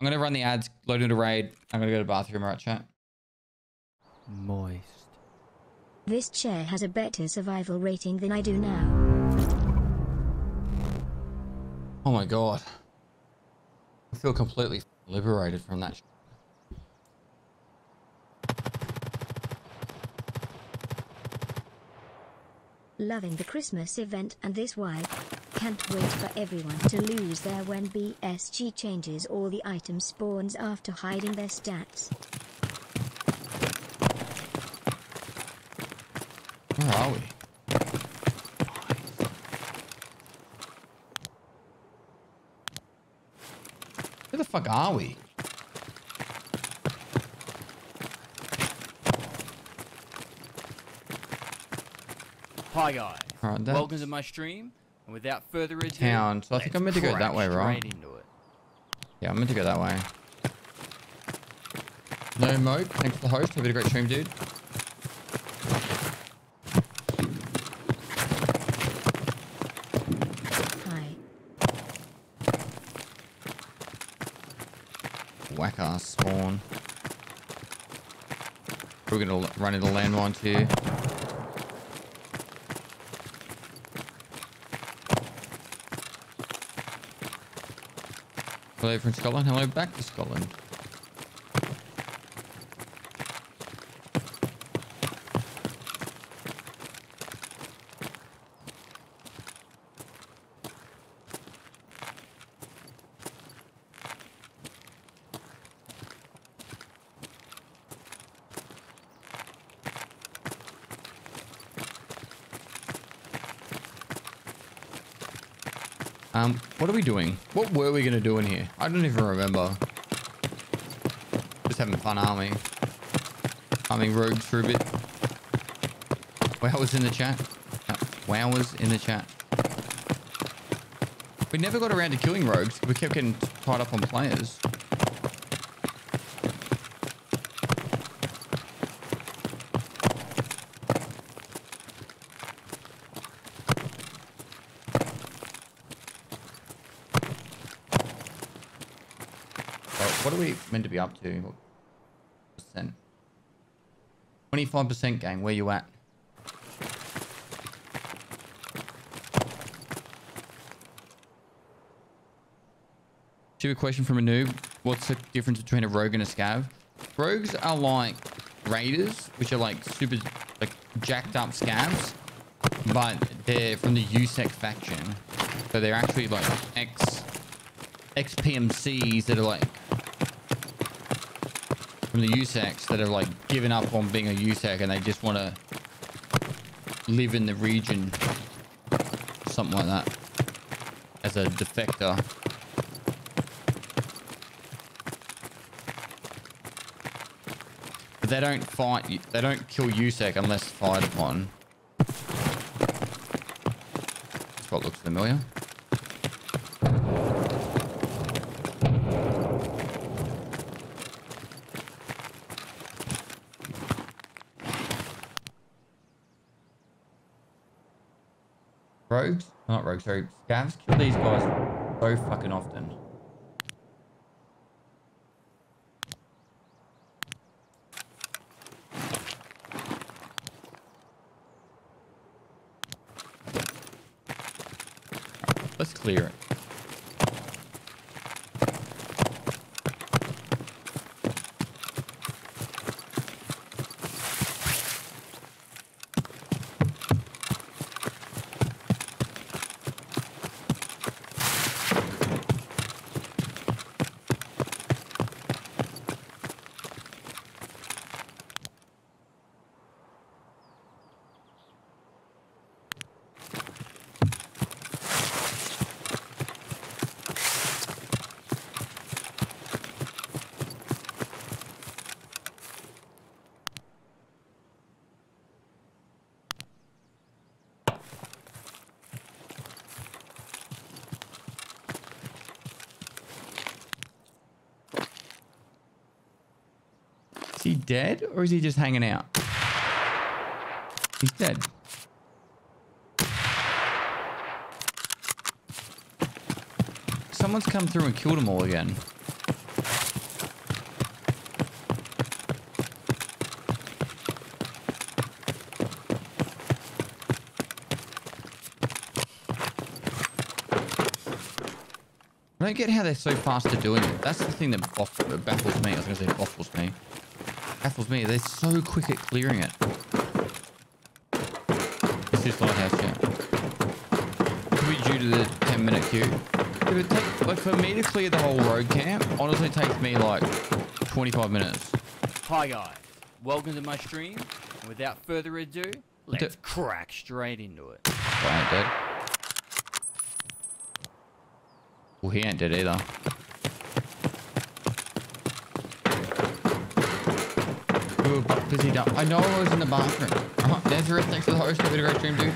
I'm gonna run the ads, load into raid. I'm gonna go to the bathroom, right chat. Moist. This chair has a better survival rating than I do now. Oh my god. I feel completely liberated from that. Loving the Christmas event and this wipe. Can't wait for everyone to lose their when BSG changes all the item spawns after hiding their stats. Where are we? Where the fuck are we? Hi guys. Alright, that's Welcome to my stream. And without further ado, town. So I think let's I'm meant to go that way, right? into it. Yeah, I'm meant to go that way. No mope. Thanks for the host. Have a great stream, dude. Hi. Whack ass spawn. We're gonna run into landmines here. Hello from Scotland. Hello back to Scotland. Um, what are we doing? What were we gonna do in here? I don't even remember. Just having fun, aren't we? Farming rogues for a bit. Wow was in the chat. Uh, Wow was in the chat. We never got around to killing rogues. We kept getting tied up on players. So what are we meant to be up to? Percent? 25% gang, where you at? Stupid question from a noob. What's the difference between a rogue and a scav? Rogues are like raiders, which are like super like jacked up scavs, but they're from the USEC faction. So they're actually like ex ex PMCs that are like from the USECs that have like given up on being a USEC and they just want to live in the region, something like that, as a defector. But they don't fight. They don't kill USEC unless fired upon. Spot looks familiar. Rogues? Not rogue, sorry. Scavs kill these guys so fucking often. dead or is he just hanging out? He's dead. Someone's come through and killed them all again. I don't get how they're so fast at doing it. That's the thing that baffles me. I was going to say baffles me. Baffles me. They're so quick at clearing it. This is lighthouse, yeah. Could be due to the 10 minute queue. It would take, like, for me to clear the whole road camp, honestly takes me like 25 minutes. Hi guys, welcome to my stream, and without further ado, let's crack straight into it. I ain't dead. Well, he ain't dead either. But busy dump. I know I was in the bathroom. Uh-huh. Nazareth, thanks for the host. Have a great stream, dude.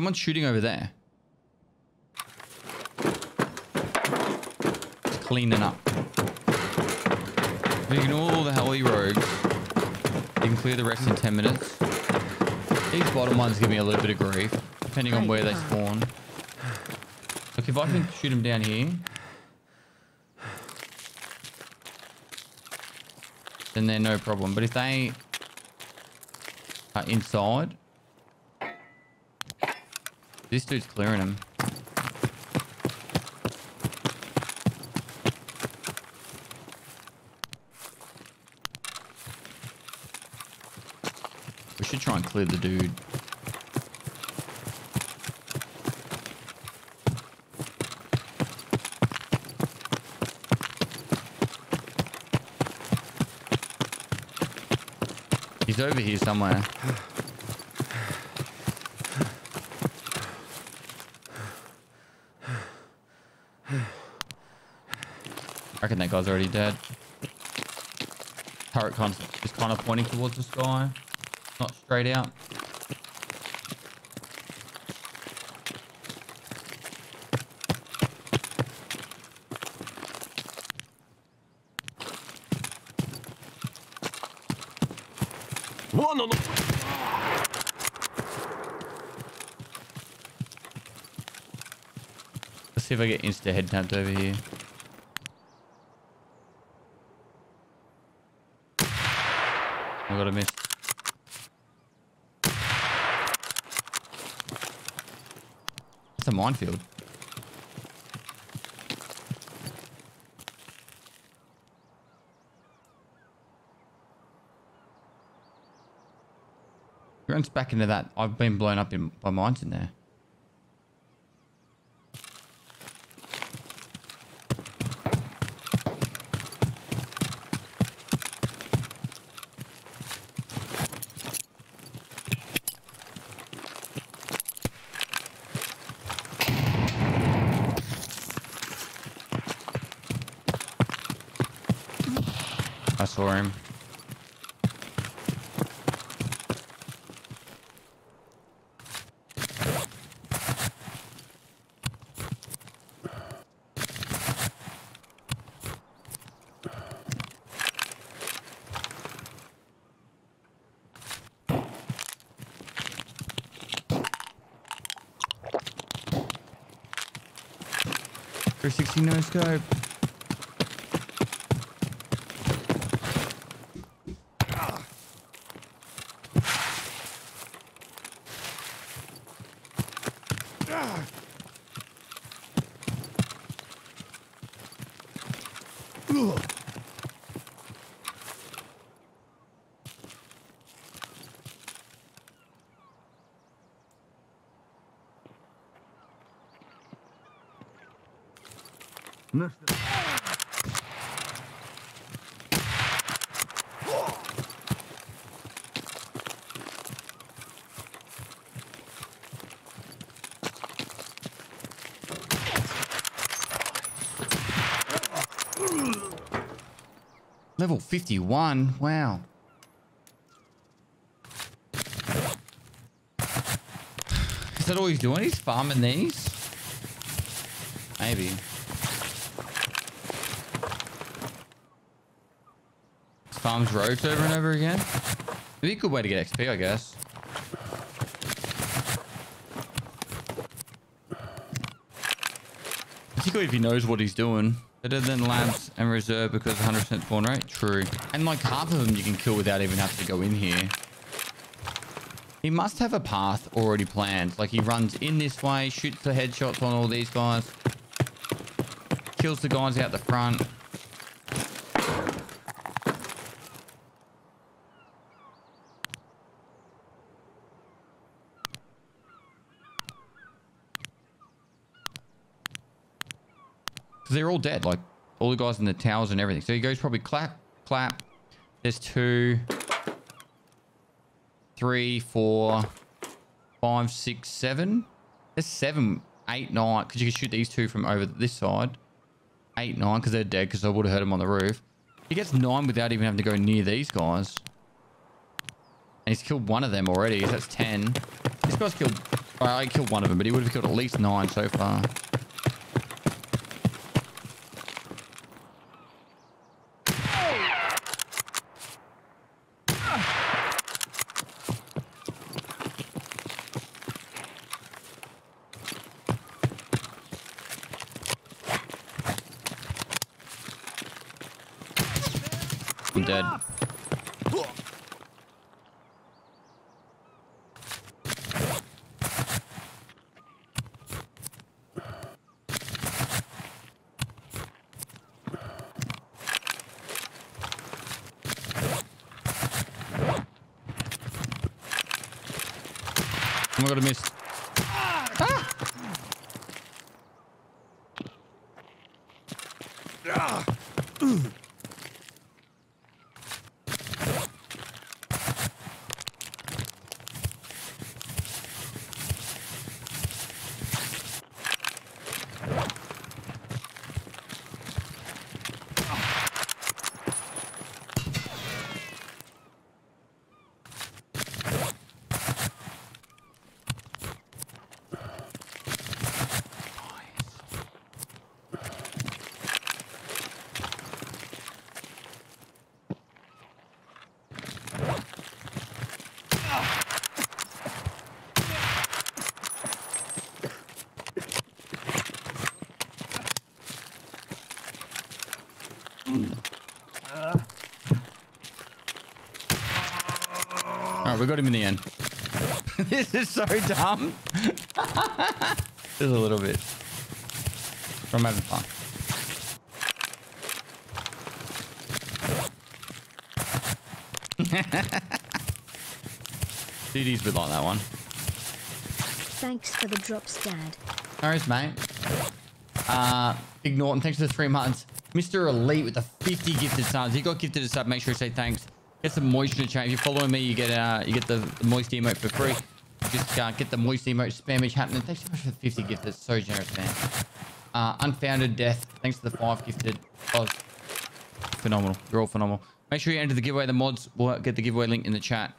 Is someone shooting over there? Just cleaning up. You ignore all the helly rogues, you can clear the rest in 10 minutes. These bottom ones give me a little bit of grief, depending on where they spawn. Look, if I can shoot them down here, then they're no problem. But if they are inside, this dude's clearing him. We should try and clear the dude. He's over here somewhere. Reckon that guy's already dead. Turret kind of, is kind of pointing towards the sky, not straight out. Let's see if I get insta head tapped over here. I got a miss. It's a minefield. Runs back into that? I've been blown up in, by mines in there. 360 no scope. Level 51. Wow. Is that all he's doing? He's farming these? Maybe. farms rogues over and over again. It'd be a good way to get XP, I guess. Particularly if he knows what he's doing. Better than labs and reserve because 100% spawn rate? True. And like half of them you can kill without even having to go in here. He must have a path already planned. Like he runs in this way, shoots the headshots on all these guys. Kills the guys out the front. Because they're all dead, like all the guys in the towers and everything. So he goes probably clap, clap. There's two, three, four, five, six, seven. There's seven, eight, nine. Because you can shoot these two from over this side. Eight, nine, because they're dead. Because I would have hurt them on the roof. He gets nine without even having to go near these guys. And he's killed one of them already. So that's ten. This guy's killed. I killed one of them, but he would have killed at least nine so far. I'm dead. Oh my god, we got him in the end. this is so dumb. Just a little bit. I'm having fun. CD's bit like that one. Thanks for the drops, Dad. No worries, mate. Uh, Big Norton, thanks for the three months. Mr. Elite with the 50 gifted subs. He got gifted a sub. Make sure you say thanks. Get some moisture chain. If you're following me, you get uh, you get the, moist emote for free. Just uh, get the moist emote spammage happening. Thanks so much for the 50 gift. That's So generous, man. Uh, Unfounded Death. Thanks to the five gifted. Oh, phenomenal. You're all phenomenal. Make sure you enter the giveaway. The mods will get the giveaway link in the chat.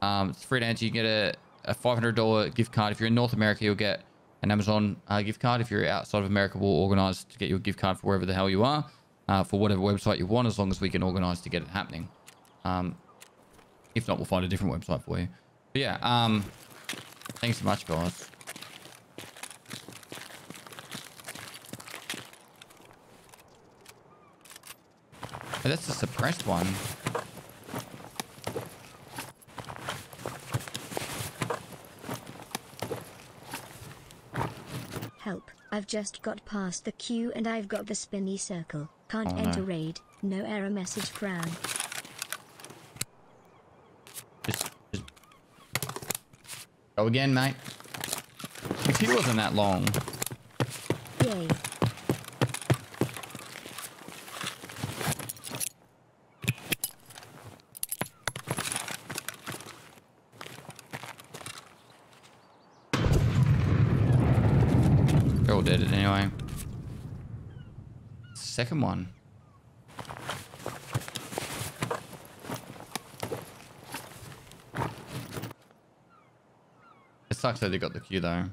Um, it's free to. You get a, a $500 gift card. If you're in North America, you'll get an Amazon uh, gift card. If you're outside of America, we'll organize to get you a gift card for wherever the hell you are, uh, for whatever website you want, as long as we can organize to get it happening. Um, if not, we'll find a different website for you. But yeah, um, thanks so much, guys. Oh, that's a suppressed one. Help, I've just got past the queue and I've got the spinny circle. Can't Oh, no. enter raid. No error message frown. Just, just go again, mate. Queue wasn't that long. Yay. They're all dead anyway. Second one. Sucks that they got the queue though.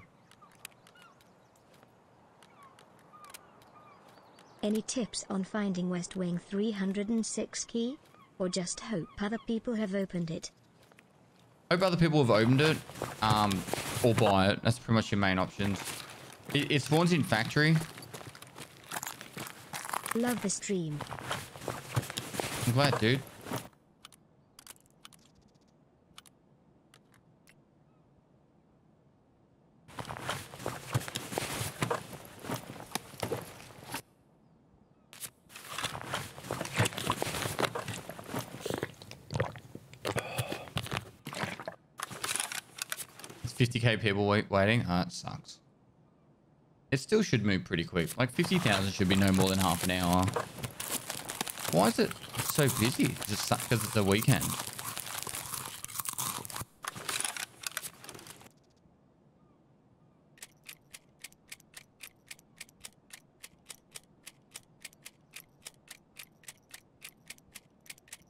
Any tips on finding West Wing 306 key? or just hope other people have opened it? Hope other people have opened it, um, or buy it. That's pretty much your main options. It, it spawns in factory. Love the stream. I'm glad, dude. 50k people wait, waiting. Oh, it sucks. It still should move pretty quick. Like 50,000 should be no more than half an hour. Why is it so busy? Just because it's a weekend.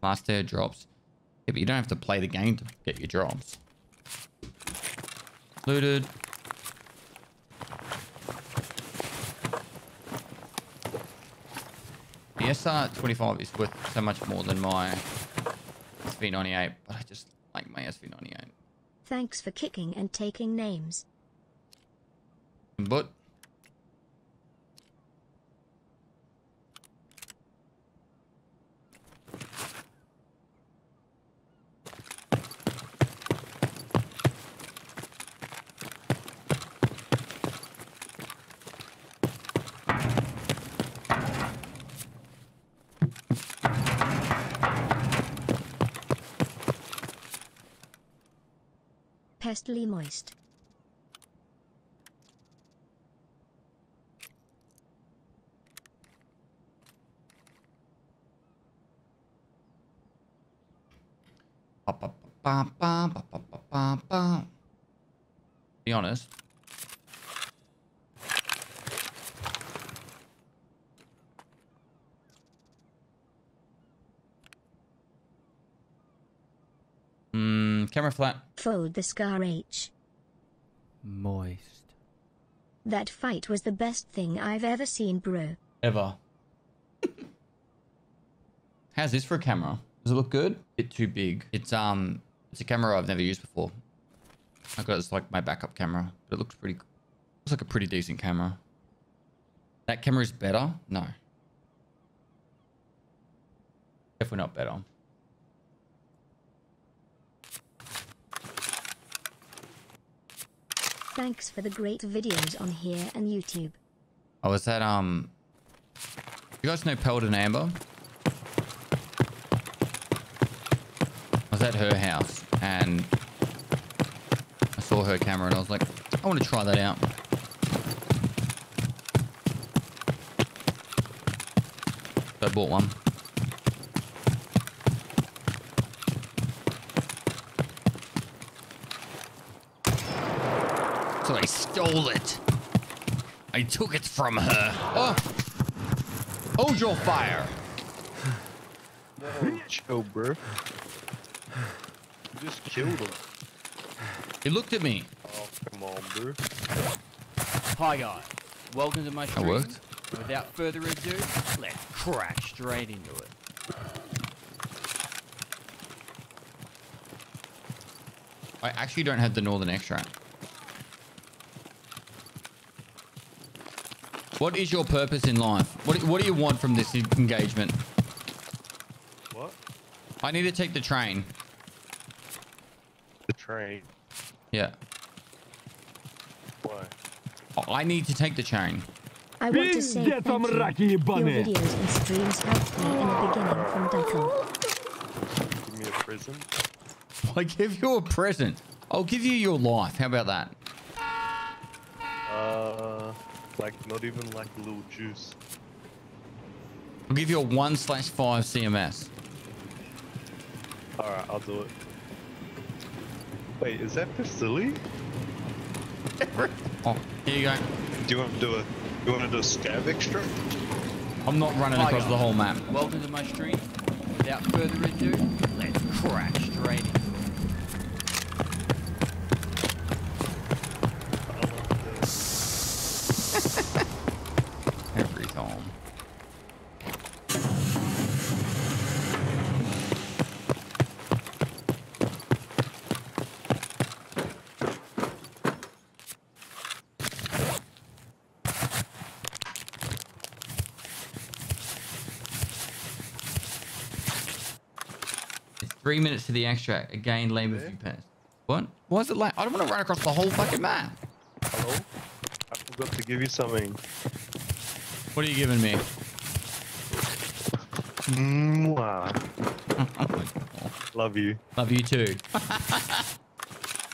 Last day of drops. Yeah, but you don't have to play the game to get your drops. Looted. The SR25 is worth so much more than my SV98, but I just like my SV98. Thanks for kicking and taking names. But mostly moist. Be honest, camera flat. Fold the Scar H. Moist. That fight was the best thing I've ever seen, bro. Ever. How's this for a camera? Does it look good? Bit too big. It's um, it's a camera I've never used before. I got it's like my backup camera, but it looks pretty. Looks like a pretty decent camera. That camera is better? No. Definitely not better. Thanks for the great videos on here and YouTube. Oh, was that um? You guys know Peldon Amber? I was at her house and I saw her camera and I was like, I want to try that out. I bought one. I stole it. I took it from her. Oh! Hold your fire! Chill, oh, bro. You just killed him. He looked at me. Oh, come on, bro. Hi guys, welcome to my stream. worked. Without further ado, let's crack straight into it. I actually don't have the northern extract. What is your purpose in life? What, what do you want from this engagement? What? I need to take the train. The train? Yeah. Why? I need to take the train. I want to say thank you. Your videos and streams helped me in the beginning from Duckle. Give me a present? I give you a present. I'll give you your life. How about that? Like not even like a little juice. I'll give you a one slash five CMS. All right, I'll do it. Wait, is that Vasily? Oh, here you go. Do you want to do a? Do You want to do a scav extra? I'm not running Hi, across guys. the whole map. Welcome to my stream. Without further ado, let's crack straight into it. Every time. Three minutes to the extract. Again, leave a few pets. What? Why is it like? I don't want to run across the whole fucking map. Hello? I forgot to give you something. What are you giving me? Mwah. Love you. Love you too.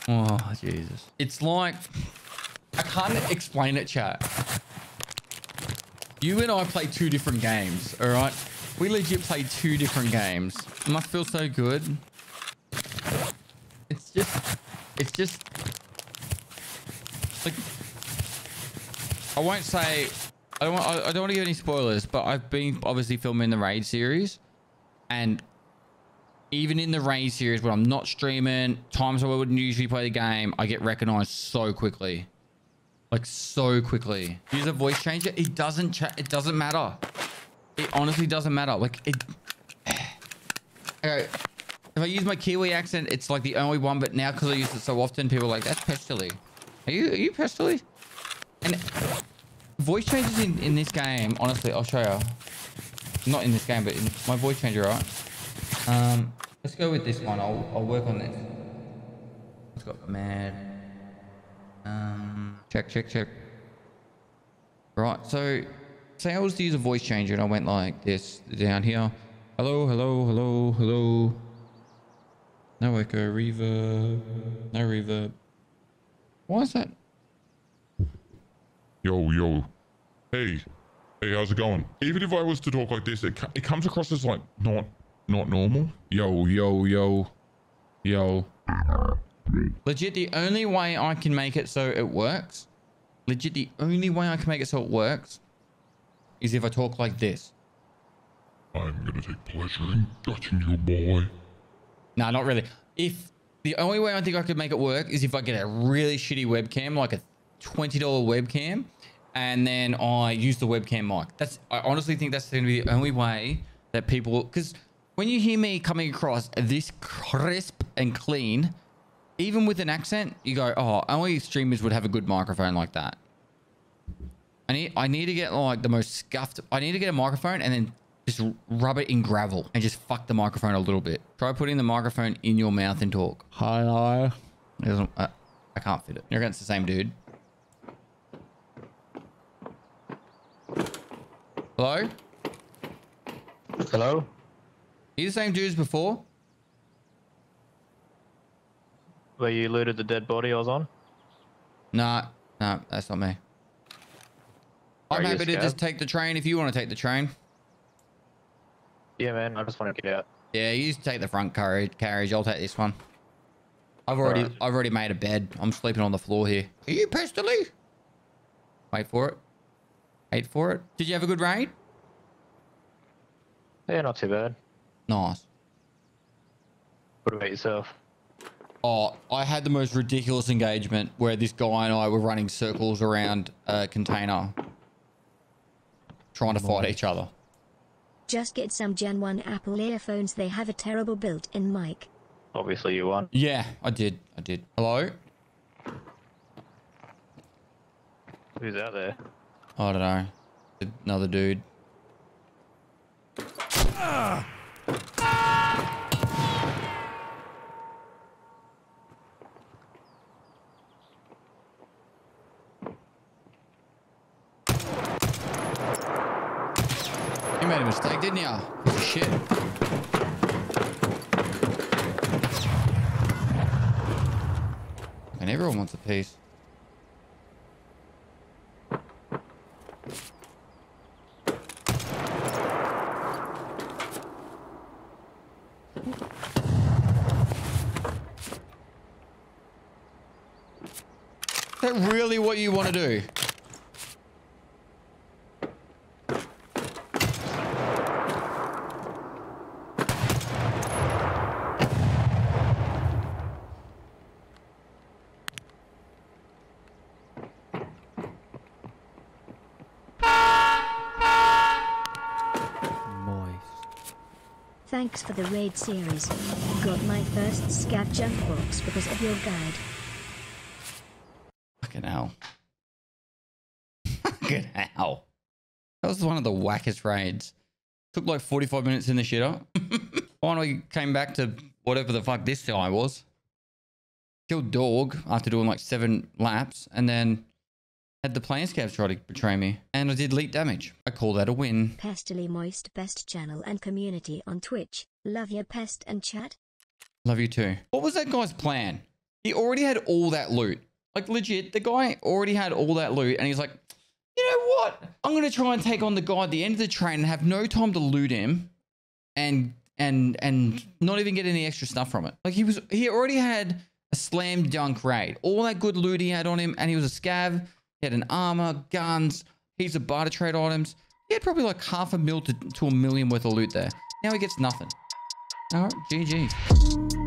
oh, Jesus. It's like, I can't explain it, chat. You and I play two different games, all right? We legit play two different games. It must feel so good. It's just, it's just, like, I won't say, I don't want, I I don't want to give any spoilers, but I've been obviously filming the Raid series and even in the raid series when I'm not streaming, times where I wouldn't usually play the game, I get recognized so quickly. Like so quickly. Use a voice changer, it doesn't it doesn't matter. It honestly doesn't matter. Like it Okay. If I use my Kiwi accent, it's like the only one, but now because I use it so often, people are like, that's Pestily. Are you are you Pestily? And voice changes in, in this game, honestly, I'll show you. Not in this game, but in my voice changer, right? Um, let's go with this one. I'll, I'll work on this. It's got mad. Um, check, check, check. Right, so say I was to use a voice changer and I went like this down here. Hello, hello, hello, hello. No echo, reverb, no reverb. Why is that? Yo, yo. Hey. Hey, how's it going? Even if I was to talk like this, it, it comes across as like not not normal. Yo, yo, yo. Yo. Legit, the only way I can make it so it works, legit, the only way I can make it so it works is if I talk like this. I'm gonna take pleasure in touching you, boy. No, not really. If the only way I think I could make it work is if I get a really shitty webcam, like a $20 webcam, and then I use the webcam mic. That's I honestly think that's going to be the only way that people because when you hear me coming across this crisp and clean, even with an accent, you go, "Oh, only streamers would have a good microphone like that." I need I need to get like the most scuffed. I need to get a microphone and then just rub it in gravel and just fuck the microphone a little bit. Try putting the microphone in your mouth and talk. Hello. It doesn't. Uh, I can't fit it. You're against the same dude. Hello. Hello? You the same dude as before? Where you looted the dead body I was on? Nah, nah, that's not me. I'm happy to just take the train if you want to take the train. Yeah, man. I just want to get out. Yeah, you just take the front carriage. Carriage. I'll take this one. I've already, Alright. I've already made a bed. I'm sleeping on the floor here. Are you pestily? Wait for it. Wait for it. Did you have a good raid? Yeah, not too bad. Nice. What about yourself? Oh, I had the most ridiculous engagement where this guy and I were running circles around a container, trying to fight each other. Just get some Gen 1 Apple earphones, they have a terrible built-in mic. Obviously, you won. Yeah, I did. I did. Hello? Who's out there? I don't know. Another dude. You made a mistake, didn't you? Piece shit. And everyone wants a piece. Is that really what you want to do? Moist. Thanks for the raid series. Got my first scav junk box because of your guide. Fucking hell. Fucking hell. That was one of the wackest raids. Took like 45 minutes in the shitter. Finally came back to whatever the fuck this guy was. Killed dog after doing like seven laps, and then had the player scav try to betray me, and I did leap damage. I call that a win. Pestily Moist Best channel and community on Twitch. Love your pest and chat. Love you too. What was that guy's plan? He already had all that loot. Like legit, the guy already had all that loot, and he's like, you know what? I'm gonna try and take on the guy at the end of the train and have no time to loot him, and and and not even get any extra stuff from it. Like he was, he already had a slam dunk raid, all that good loot he had on him, and he was a scav. He had an armor, guns, heaps of barter trade items. He had probably like half a mil to, to a million worth of loot there. Now he gets nothing. All right, GG.